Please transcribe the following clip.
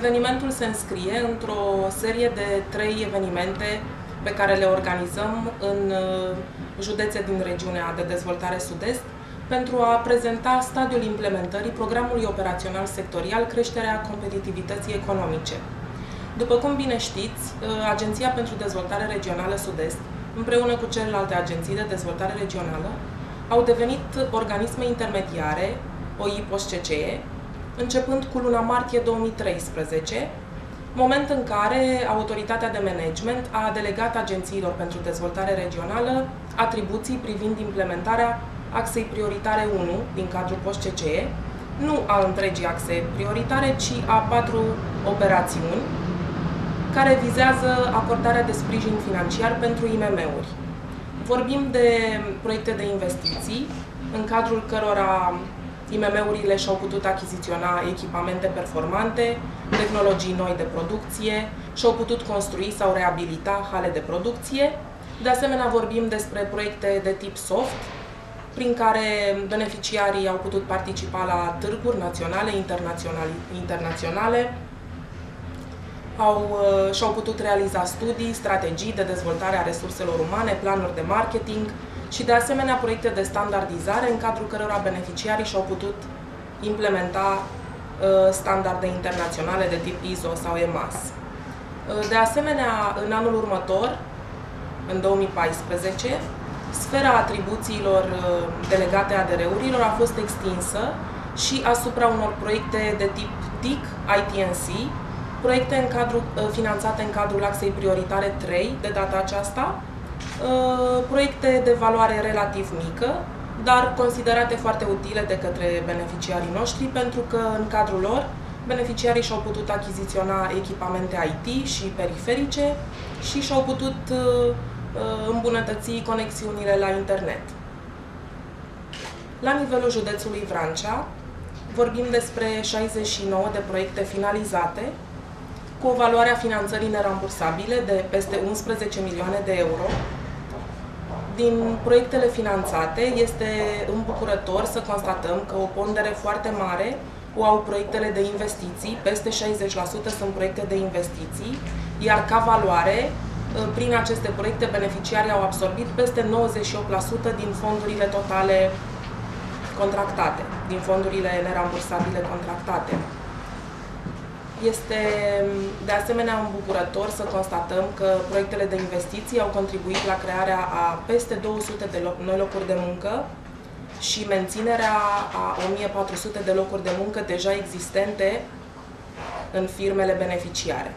Evenimentul se înscrie într-o serie de trei evenimente pe care le organizăm în uh, județe din regiunea de dezvoltare sud-est pentru a prezenta stadiul implementării programului operațional sectorial Creșterea competitivității economice. După cum bine știți, uh, Agenția pentru Dezvoltare Regională Sud-Est, împreună cu celelalte agenții de dezvoltare regională, au devenit organisme intermediare, OIPOS-CCE, începând cu luna martie 2013, moment în care autoritatea de management a delegat agențiilor pentru dezvoltare regională atribuții privind implementarea axei prioritare 1 din cadrul post-CCE, nu a întregii axe prioritare, ci a patru operațiuni care vizează acordarea de sprijin financiar pentru IMM-uri. Vorbim de proiecte de investiții, în cadrul cărora IMM-urile și-au putut achiziționa echipamente performante, tehnologii noi de producție, și-au putut construi sau reabilita hale de producție. De asemenea, vorbim despre proiecte de tip soft, prin care beneficiarii au putut participa la târguri naționale, internaționale, internaționale au, uh, și-au putut realiza studii, strategii de dezvoltare a resurselor umane, planuri de marketing, și de asemenea proiecte de standardizare în cadrul cărora beneficiarii și-au putut implementa uh, standarde internaționale de tip ISO sau EMAS. Uh, de asemenea, în anul următor, în 2014, sfera atribuțiilor uh, delegate ADR-urilor a fost extinsă și asupra unor proiecte de tip TIC, ITNC, proiecte în cadru, finanțate în cadrul axei prioritare 3 de data aceasta, Uh, proiecte de valoare relativ mică, dar considerate foarte utile de către beneficiarii noștri, pentru că în cadrul lor beneficiarii și-au putut achiziționa echipamente IT și periferice și și-au putut uh, uh, îmbunătăți conexiunile la internet. La nivelul județului Vrancea, vorbim despre 69 de proiecte finalizate, cu o valoare a finanțării nerambursabile de peste 11 milioane de euro, din proiectele finanțate este îmbucurător să constatăm că o pondere foarte mare o au proiectele de investiții, peste 60% sunt proiecte de investiții, iar ca valoare, prin aceste proiecte, beneficiarii au absorbit peste 98% din fondurile totale contractate, din fondurile nerambursabile contractate. Este de asemenea îmbucurător să constatăm că proiectele de investiții au contribuit la crearea a peste 200 de noi locuri de muncă și menținerea a 1400 de locuri de muncă deja existente în firmele beneficiare.